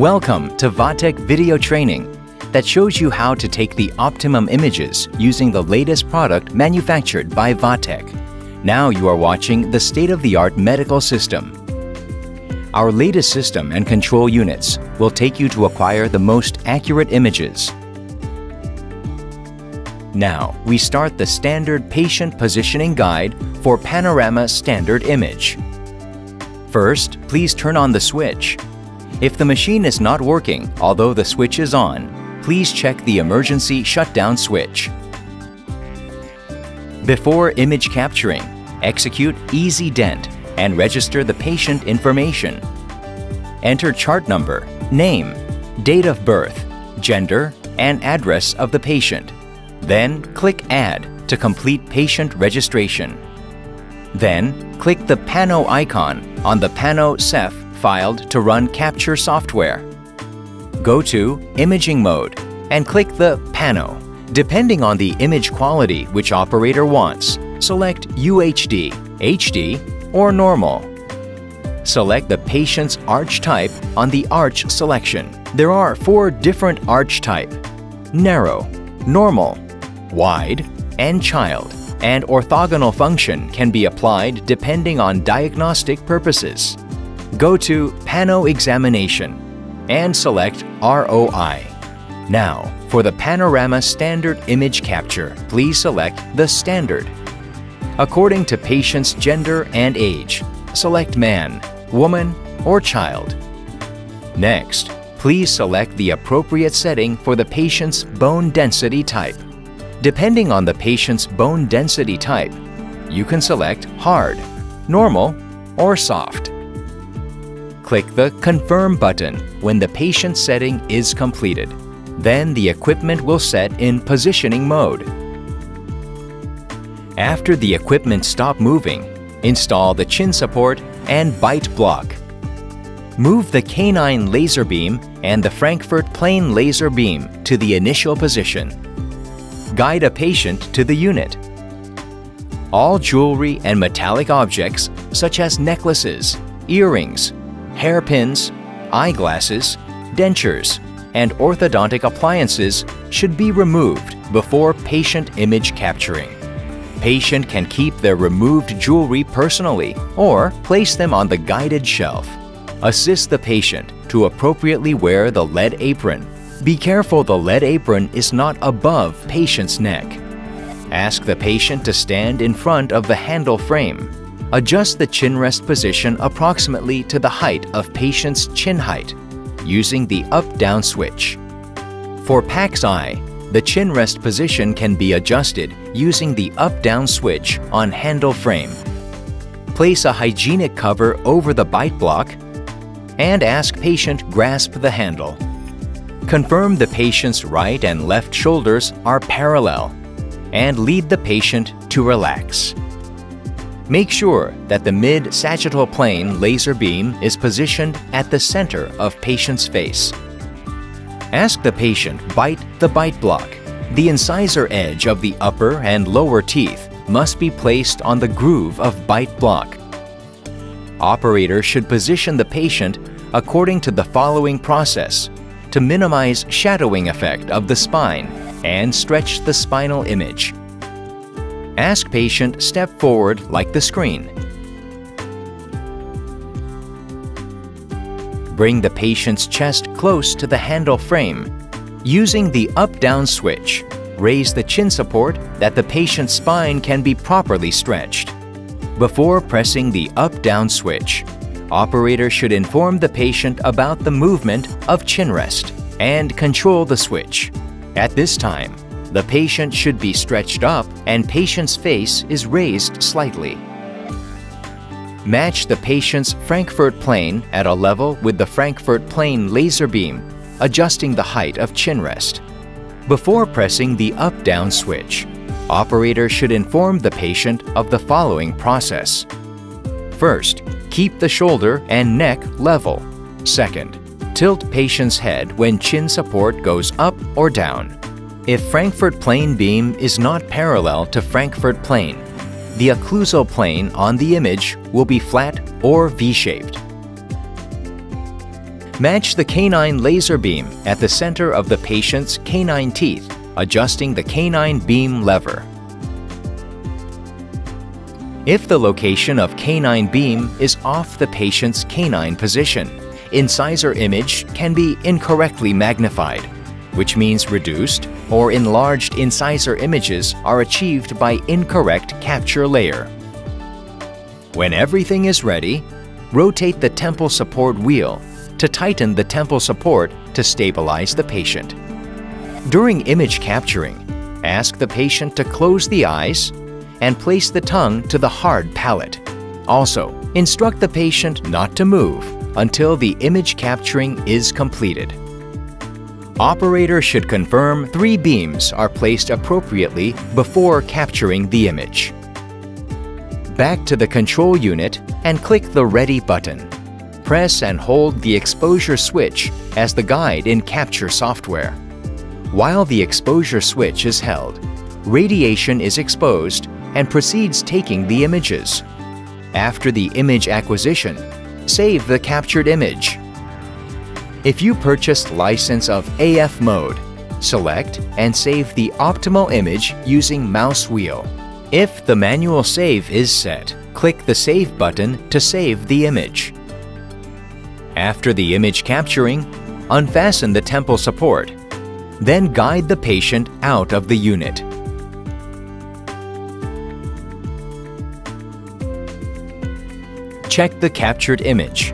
Welcome to Vatech Video Training that shows you how to take the optimum images using the latest product manufactured by Vatech. Now you are watching the state-of-the-art medical system. Our latest system and control units will take you to acquire the most accurate images. Now, we start the standard patient positioning guide for Panorama Standard Image. First, please turn on the switch. If the machine is not working, although the switch is on, please check the emergency shutdown switch. Before image capturing, execute EzDent and register the patient information. Enter chart number, name, date of birth, gender, and address of the patient. Then click Add to complete patient registration. Then click the Pano icon on the Pano Ceph filed to run capture software. Go to Imaging Mode and click the Pano. Depending on the image quality which operator wants, select UHD, HD, or Normal. Select the patient's arch type on the arch selection. There are four different arch type, narrow, normal, wide, and child, and orthogonal function can be applied depending on diagnostic purposes. Go to Pano Examination and select ROI. Now, for the Panorama Standard Image Capture, please select the Standard. According to patient's gender and age, select man, woman, or child. Next, please select the appropriate setting for the patient's bone density type. Depending on the patient's bone density type, you can select hard, normal, or soft. Click the Confirm button when the patient setting is completed. Then the equipment will set in positioning mode. After the equipment stop moving, install the chin support and bite block. Move the canine laser beam and the Frankfurt plane laser beam to the initial position. Guide a patient to the unit. All jewelry and metallic objects such as necklaces, earrings, hairpins, eyeglasses, dentures, and orthodontic appliances should be removed before patient image capturing. Patient can keep their removed jewelry personally or place them on the guided shelf. Assist the patient to appropriately wear the lead apron. Be careful the lead apron is not above patient's neck. Ask the patient to stand in front of the handle frame. Adjust the chin rest position approximately to the height of patient's chin height using the up-down switch. For PAX-i, the chin rest position can be adjusted using the up-down switch on handle frame. Place a hygienic cover over the bite block and ask patient grasp the handle. Confirm the patient's right and left shoulders are parallel and lead the patient to relax. Make sure that the mid-sagittal plane laser beam is positioned at the center of patient's face. Ask the patient bite the bite block. The incisor edge of the upper and lower teeth must be placed on the groove of bite block. Operator should position the patient according to the following process to minimize shadowing effect of the spine and stretch the spinal image. Ask patient step forward like the screen. Bring the patient's chest close to the handle frame. Using the up-down switch, raise the chin support that the patient's spine can be properly stretched. Before pressing the up-down switch, operator should inform the patient about the movement of chin rest and control the switch. At this time, the patient should be stretched up and patient's face is raised slightly. Match the patient's Frankfurt plane at a level with the Frankfurt plane laser beam, adjusting the height of chin rest. Before pressing the up-down switch, operator should inform the patient of the following process. First, keep the shoulder and neck level. Second, tilt patient's head when chin support goes up or down. If Frankfurt plane beam is not parallel to Frankfurt plane, the occlusal plane on the image will be flat or V-shaped. Match the canine laser beam at the center of the patient's canine teeth, adjusting the canine beam lever. If the location of canine beam is off the patient's canine position, incisor image can be incorrectly magnified, which means reduced or enlarged incisor images are achieved by incorrect capture layer. When everything is ready, rotate the temple support wheel to tighten the temple support to stabilize the patient. During image capturing, ask the patient to close the eyes and place the tongue to the hard palate. Also, instruct the patient not to move until the image capturing is completed. Operator should confirm three beams are placed appropriately before capturing the image. Back to the control unit and click the Ready button. Press and hold the exposure switch as the guide in Capture software. While the exposure switch is held, radiation is exposed and proceeds taking the images. After the image acquisition, save the captured image. If you purchased license of AF mode, select and save the optimal image using mouse wheel. If the manual save is set, click the Save button to save the image. After the image capturing, unfasten the temple support. Then guide the patient out of the unit. Check the captured image.